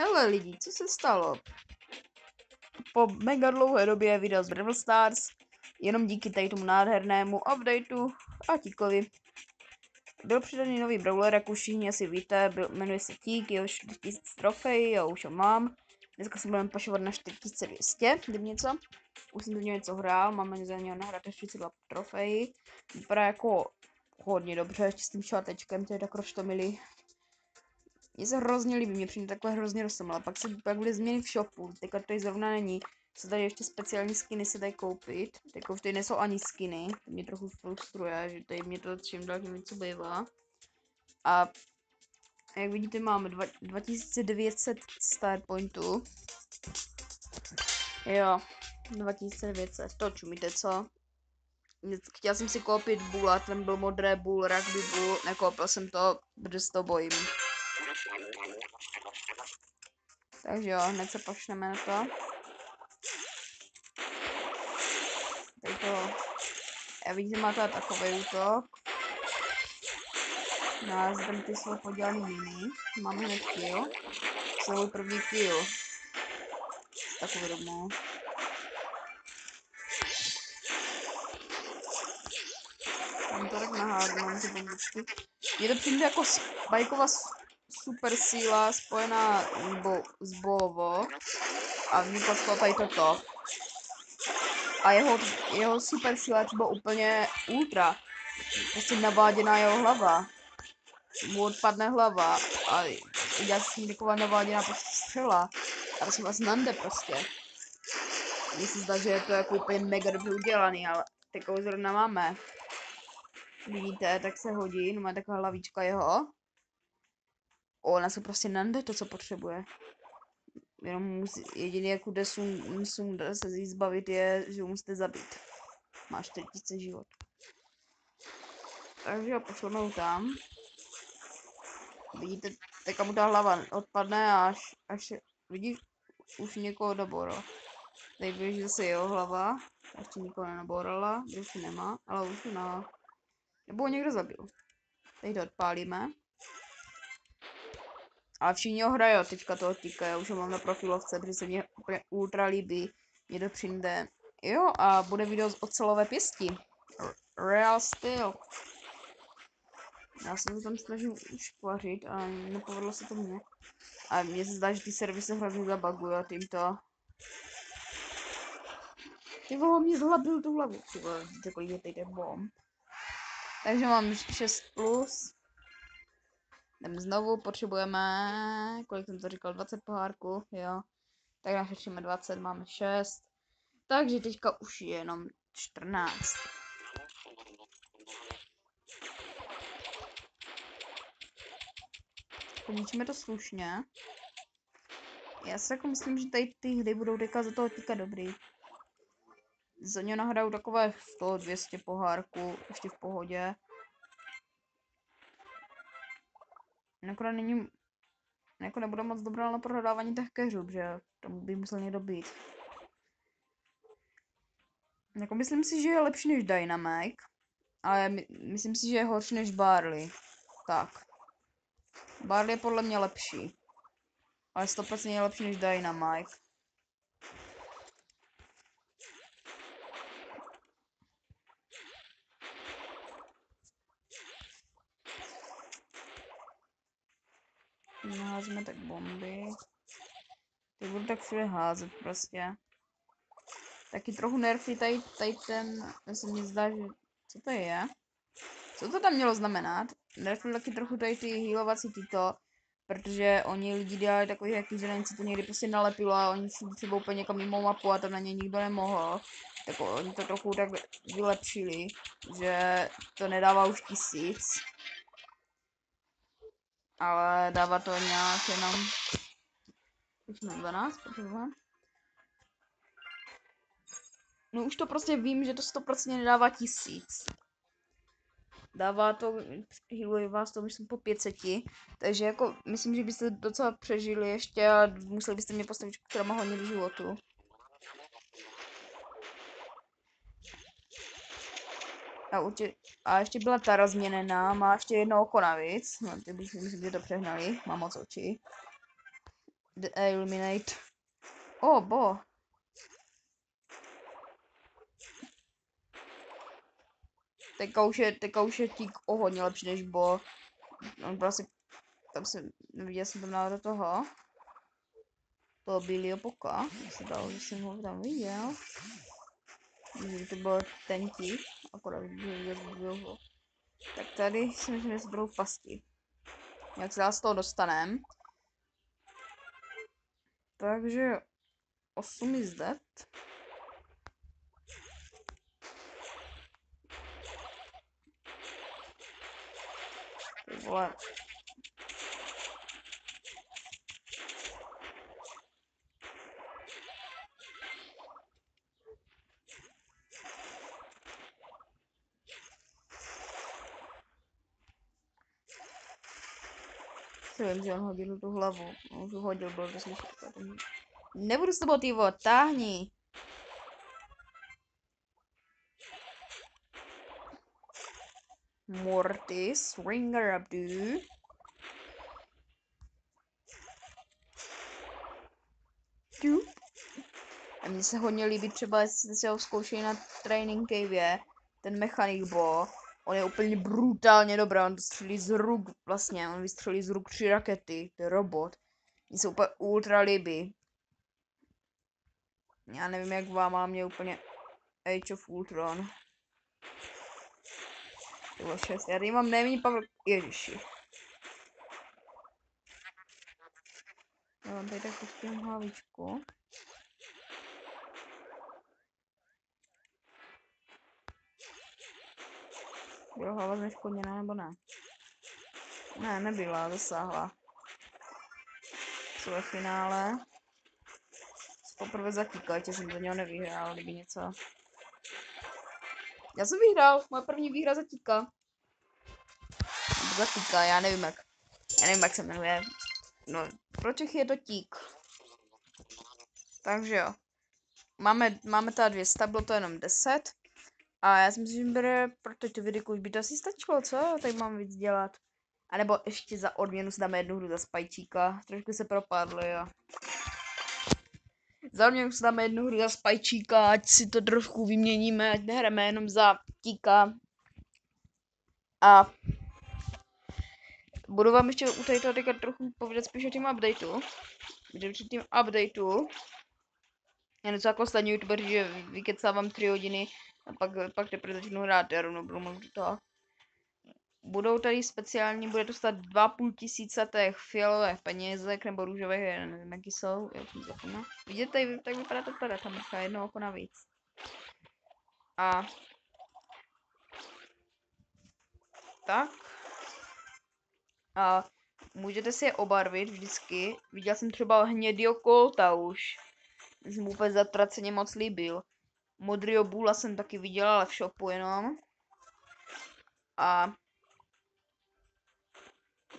Hele lidi, co se stalo? Po mega dlouhé době vydal z Brawl Stars, jenom díky tady tomu nádhernému updateu a tíkovi. Byl přidaný nový brawler, jak už asi víte, byl, jmenuje se Tík, je už 4000 trofej, já už ho mám. Dneska se budeme pašovat na 4200, kdyby něco. Už jsem do něj něco hrál, máme za něho nahrát 42 trofej. Vypadá jako hodně dobře, ještě s tím šátečkem, to je tak milý. Mně se hrozně líbí, mě přijde takhle hrozně ale pak se pak byly změny v shopu, teďka tady zrovna není. Se tady ještě speciální skiny se dají koupit, teďka už tady nejsou ani skiny, to mě trochu frustruje, že tady mě to čím dál tím něco bývá. A jak vidíte máme dva, 2900 start pointů. Jo, 2900, to čumíte co? Chtěl jsem si koupit Bula, ten byl modré Bull, rugby Bull, nekoupil jsem to, protože se to bojím. Takže jo, hned se počneme na to. Tady to... Já vidím, má to takový útok. No a zde ty jsou podělaný mini. Máme hned kill. Svůj první kill. Takový rovnou. Mám to tak nahádnu, mám ty bombičky. Je to přijde jako bajková super síla spojená bo, s Bovo a v ní tady toto. A jeho, jeho super síla třeba úplně ultra. Prostě naváděná jeho hlava. Mu odpadne hlava a já si taková naváděná prostě střela. A to se vás nande prostě. Mně se zdá, že je to jako úplně mega dobře udělaný, ale takovou zrovna máme. Vidíte, tak se hodí, no má taková hlavička jeho. Ona se prostě nande to, co potřebuje. Jenom musí, jediný, jak jde sum, sum se zbavit, je, že ho musíte zabít. Máš 4000 život. Takže jo, pošleme ho tam. Vidíte, teďka mu ta hlava odpadne a až, až vidíš, už někoho doboro. Tady běží zase jeho hlava. Ještě nikoho nenaborala, už nemá, ale už na... Nebo ho někdo zabil. Teď to odpálíme. A všichni ho hrajou teďka toho týka, já už ho mám na profilovce, protože se mě ultra líbí. Mě to přijde. Jo, a bude video z ocelové pěsti. Real Steel. Já jsem to tam snažil uškvařit a nepovedlo se to mně. A mně se zdá, že ty servisy se hrozně zabagují tímto. Ty vole, mě zhlabil tu hlavu. Ty vole, vidíte, kolik je bomb. Takže mám 6 plus. Jdeme znovu, potřebujeme, kolik jsem to říkal, 20 pohárků, jo. Tak našetříme 20, máme 6. Takže teďka už je jenom 14. Končíme to slušně. Já si jako myslím, že tady ty hry budou teďka za toho týka dobrý. Za ně nahraju takové 100-200 pohárků, ještě v pohodě. Nakonec není, jako nebude moc dobrá na prodávání těch keřů, že tomu by musel někdo být. Jako myslím si, že je lepší než Dynamite, ale my, myslím si, že je horší než Barley. Tak. Barley je podle mě lepší. Ale 100% je lepší než Dynamite. Naházíme tak bomby. Ty budu tak všude házet prostě. Taky trochu nerfy tady, tady ten, se mi zdá, že, co to je? Co to tam mělo znamenat? Nerfy taky trochu tady ty healovací tyto, protože oni lidi dělali takový jaký, že na to někdy prostě nalepilo a oni si třeba úplně někam mimo mapu a tam na ně nikdo nemohl. Tak oni to trochu tak vylepšili, že to nedává už tisíc ale dává to nějak jenom už na 12, potřebujeme. No už to prostě vím, že to 100% nedává tisíc. Dává to, healuje vás to myslím po 500, takže jako myslím, že byste docela přežili ještě a museli byste mě postavit, která má hodně životu. A, určitě, a ještě byla ta rozměněná, má ještě jedno oko navíc. No, ty bych myslím, že to přehnali, má moc očí. The Illuminate. O, bo. Teďka už je, teďka tík o hodně lepší než bo. On byl asi, tam jsem, neviděl jsem tam náhodou toho. Toho Billyho Poka, se dalo, že jsem ho tam viděl. Byl ten tík, akorát ho. Tak tady si myslím, že budou pasti. Jak se z toho dostanem. Takže 8 is dead. Vole. Si vím, že on hodil tu hlavu. On už ho hodil, bylo to takže- Nebudu s tebou, ty vole, táhni. Mortis, Ringer Abdu. A mně se hodně líbí třeba, jestli se ho zkoušeli na Training Cave, ten mechanik Bo. On je úplně brutálně dobrý, on střelí z ruk, vlastně, on vystřelí z ruk tři rakety, to je robot. Mně se úplně ultra líbí. Já nevím, jak vám má mě úplně Age of Ultron. To bylo 6. Já tady mám nejméně power... Ježiši. Já mám tady tak pustím hlavičku. Byla hlava zneškodněná nebo ne? Ne, nebyla, zasáhla. Co ve finále? Poprvé zatíkal, ještě jsem za něho nevyhrál, kdyby něco. Já jsem vyhrál, moje první výhra zatíka. Zatíka, já nevím jak. Já nevím jak se jmenuje. No, pro Čechy je to tík. Takže jo. Máme, máme tady 200, bylo to jenom 10. A já si myslím, že bere pro toto videjko už by to asi stačilo, co? Tady mám víc dělat. A nebo ještě za odměnu si dáme jednu hru za spajčíka. Trošku se propadly, jo. Za odměnu si dáme jednu hru za spajčíka, ať si to trošku vyměníme, ať nehrajeme jenom za tíka. A budu vám ještě u tady teďka trochu povědět spíš o tím updateu. Kde tím updateu já něco jako ostatní youtuber, že vykecávám tři hodiny a pak, pak teprve začnu hrát, já rovnou budu mluvit toho. Budou tady speciální, bude to stát 2,5 tisíce těch fialových penězek nebo růžových, já nevím jaký jsou, já jsem zapomněl. Vidíte, tak vypadá to tady, tam je jedno oko navíc. A tak. A můžete si je obarvit vždycky. Viděl jsem třeba hnědýho kolta už. Úplně zatraceně moc líbil. Modrýho bůla jsem taky viděl, ale v shopu jenom. A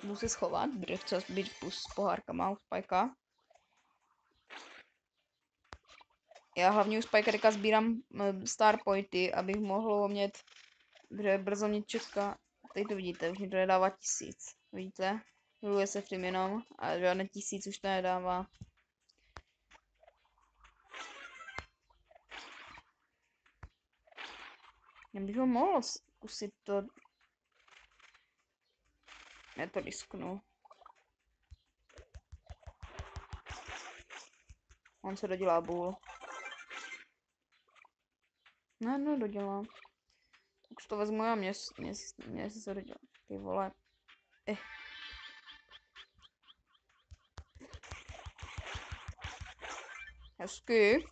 Jdu se schovat, bude chce být s pohárkama u Spajka. Já hlavně u Spajka teďka sbírám uh, star pointy, abych mohl mět, kde brzo mě čeká. Tady to vidíte, už mi to nedává tisíc. Vidíte? Miluje se v tím jenom, a žádné tisíc už to nedává. Já bych ho mohl zkusit to já to risknu. On se dodělá bůl. Ne, ne, dodělá. Tak to vezmu já, mě, mě, mě se dodělá. Ty vole. Eh. Hezky.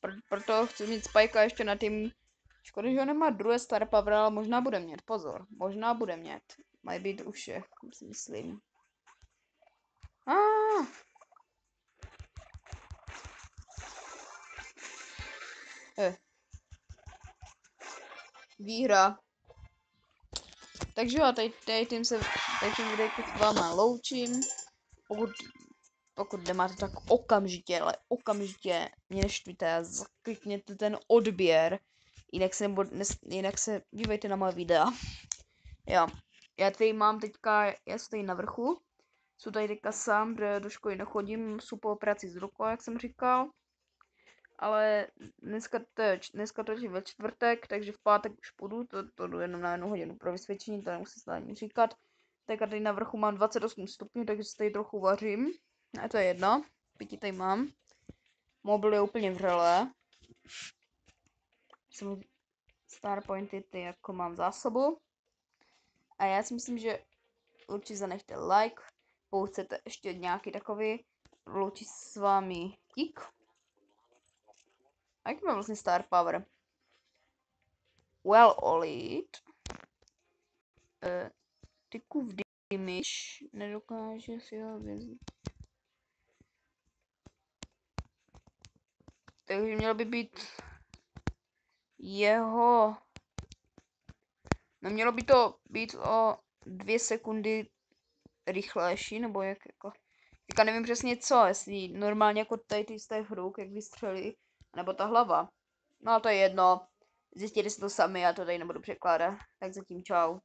Pr proto chci mít spajka ještě na tým. Škoda, že ho nemá druhé star power, ale možná bude mít. Pozor, možná bude mít. Mají být u všech, si myslím. Ah. Eh. Výhra. Takže jo, tady, tady tím se, tady tím s váma loučím. Pokud, pokud nemáte, tak okamžitě, ale okamžitě mě neštvíte a zaklikněte ten odběr. Jinak se, nebo, jinak se dívejte na moje videa. Jo. Já tady mám teďka, já jsem tady na vrchu, Jsou tady teďka sám, protože do školy nechodím, jsou po operaci z rukou, jak jsem říkal. Ale dneska to je, dneska to je ve čtvrtek, takže v pátek už půjdu, to, to jdu jenom na jednu hodinu pro vysvědčení, to nemusím se ani říkat. Tak tady na vrchu mám 28 stupňů, takže se tady trochu vařím. A to je jedno, pití tady mám. Mobil je úplně vřelé. Starpointy ty jako mám zásobu. A já si myslím, že určitě zanechte like, pokud chcete ještě nějaký takový, loučí s vámi Tik. A jaký má vlastně Star Power? Well Olid. Uh, Tikův damage nedokáže si ho vězit. Takže mělo by být jeho... No mělo by to být o dvě sekundy rychlejší, nebo jak jako... Teďka nevím přesně co, jestli normálně jako tady ty z hruk, jak vystřelí, nebo ta hlava. No to je jedno. Zjistíte si to sami, já to tady nebudu překládat. Tak zatím čau.